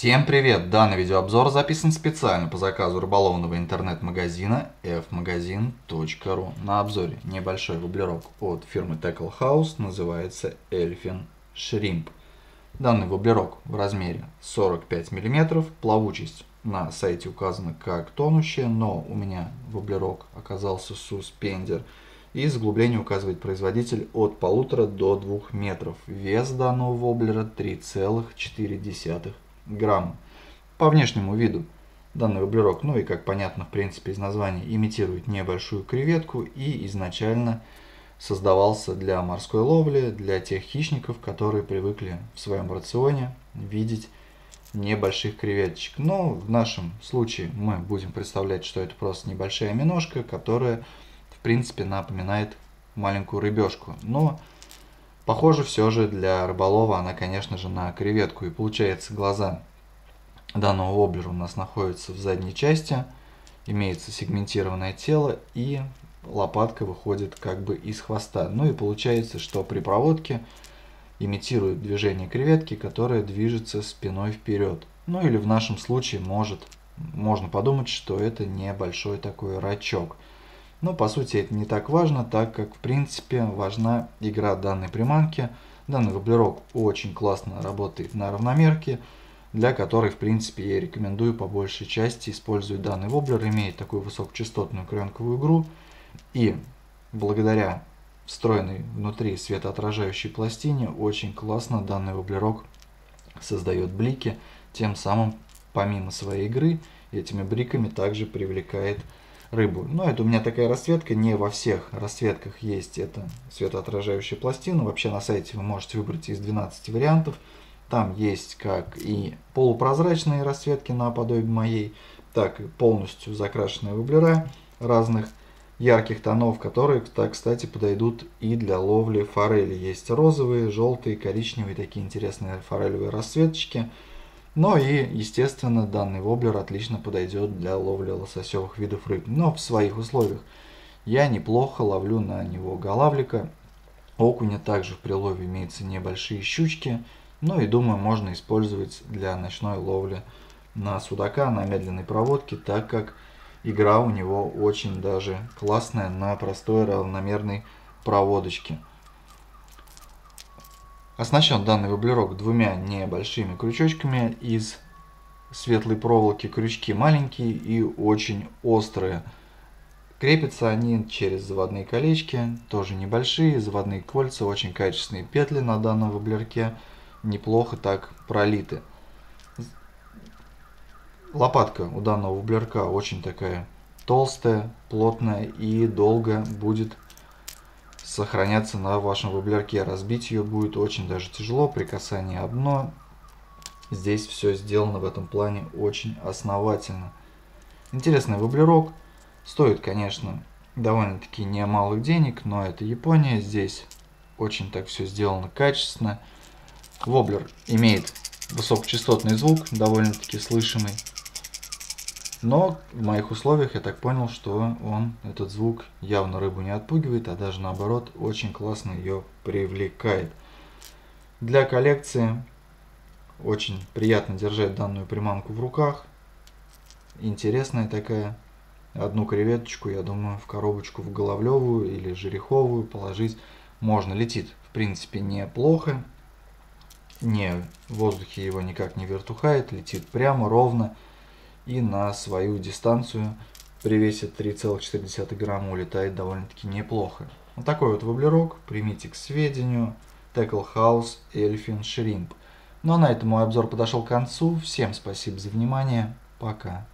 Всем привет! Данный видеообзор записан специально по заказу рыболовного интернет-магазина fmagazin.ru. На обзоре небольшой воблерок от фирмы Tackle House называется Elfin Shrimp. Данный воблерок в размере 45 мм, плавучесть на сайте указана как тонущая, но у меня воблерок оказался суспендер и заглубление указывает производитель от 1,5 до 2 метров. Вес данного воблера 3,4 грамма. По внешнему виду данный воблерок, ну и как понятно в принципе из названия, имитирует небольшую креветку и изначально создавался для морской ловли, для тех хищников, которые привыкли в своем рационе видеть небольших креветочек. Но в нашем случае мы будем представлять, что это просто небольшая миножка, которая в принципе напоминает маленькую рыбешку. Но похоже все же для рыболова она, конечно же, на креветку. И получается глаза данного воблера у нас находятся в задней части, имеется сегментированное тело и лопатка выходит как бы из хвоста. Ну и получается, что при проводке имитирует движение креветки, которая движется спиной вперед. Ну или в нашем случае может, можно подумать, что это небольшой такой рачок. Но по сути это не так важно, так как в принципе важна игра данной приманки. Данный воблерок очень классно работает на равномерке, для которой в принципе я рекомендую по большей части использовать данный воблер. Имеет такую высокочастотную кранковую игру и благодаря встроенной внутри светоотражающей пластине очень классно данный воблерок создает блики, тем самым помимо своей игры этими бликами также привлекает рыбу. Но это у меня такая расцветка, не во всех расцветках есть эта светоотражающая пластина. Вообще на сайте вы можете выбрать из 12 вариантов. Там есть как и полупрозрачные расцветки наподобие моей, так и полностью закрашенные воблера разных ярких тонов, которые, так, кстати, подойдут и для ловли форели. Есть розовые, желтые, коричневые, такие интересные форелевые расцветочки. Но и, естественно, данный воблер отлично подойдет для ловли лососевых видов рыб. Но в своих условиях я неплохо ловлю на него голавлика. Окуня также в прилове имеются небольшие щучки. Ну и думаю, можно использовать для ночной ловли на судака на медленной проводке, так как игра у него очень даже классная на простой равномерной проводочке. Оснащен данный воблерок двумя небольшими крючочками из светлой проволоки. Крючки маленькие и очень острые. Крепятся они через заводные колечки, тоже небольшие, заводные кольца, очень качественные петли на данном воблерке, неплохо так пролиты. Лопатка у данного воблерка очень такая толстая, плотная и долго будет сохраняться на вашем воблерке. Разбить ее будет очень даже тяжело при касании об дно. Здесь все сделано в этом плане очень основательно. Интересный воблерок. Стоит, конечно, довольно-таки немалых денег, но это Япония. Здесь очень так все сделано качественно. Воблер имеет высокочастотный звук, довольно-таки слышимый. Но в моих условиях я так понял, что он, этот звук, явно рыбу не отпугивает, а даже наоборот, очень классно ее привлекает. Для коллекции очень приятно держать данную приманку в руках. Интересная такая. Одну креветочку, я думаю, в коробочку в головлевую или жереховую положить можно. Летит, в принципе, неплохо. Не, в воздухе его никак не вертухает, летит прямо, ровно и на свою дистанцию при весе 3,4 грамма улетает довольно-таки неплохо. Вот такой вот воблерок, примите к сведению, Tackle House Elfin Shrimp. Ну а на этом мой обзор подошел к концу. Всем спасибо за внимание. Пока.